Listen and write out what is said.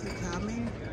Thanks for coming.